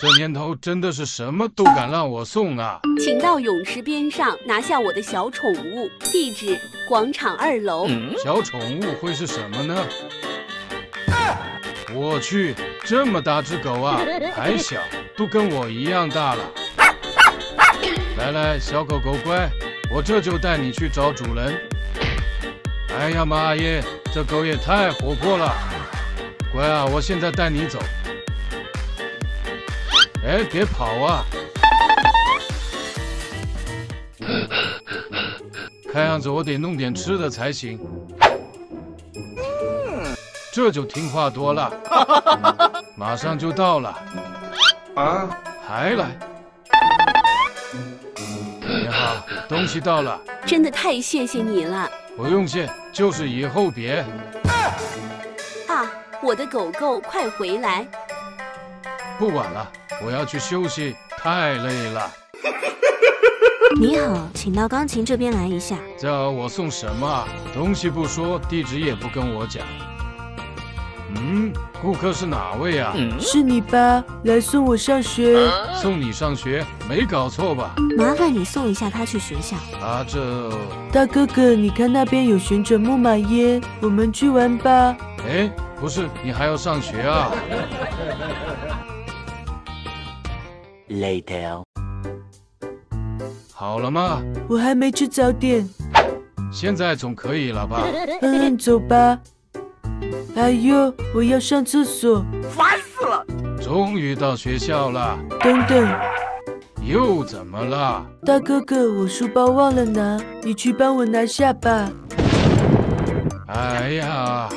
这年头真的是什么都敢让我送啊！请到泳池边上拿下我的小宠物，地址广场二楼。小宠物会是什么呢？我去，这么大只狗啊，还小，都跟我一样大了。来来，小狗狗乖，我这就带你去找主人。哎呀妈耶，这狗也太活泼了！乖啊，我现在带你走。哎，别跑啊！看样子我得弄点吃的才行。这就听话多了，马上就到了。啊，还来？你好，东西到了。真的太谢谢你了。不用谢，就是以后别。啊，我的狗狗，快回来！不管了，我要去休息，太累了。你好，请到钢琴这边来一下。叫我送什么？东西不说，地址也不跟我讲。嗯，顾客是哪位啊？是你吧？来送我上学？送你上学？没搞错吧？麻烦你送一下他去学校。啊，这大哥哥，你看那边有旋转木马耶，我们去玩吧。哎，不是，你还要上学啊 ？Later。好了吗？我还没吃早点。现在总可以了吧？嗯，走吧。哎呦，我要上厕所，烦死了！终于到学校了。等等，又怎么了？大哥哥，我书包忘了拿，你去帮我拿下吧。哎呀，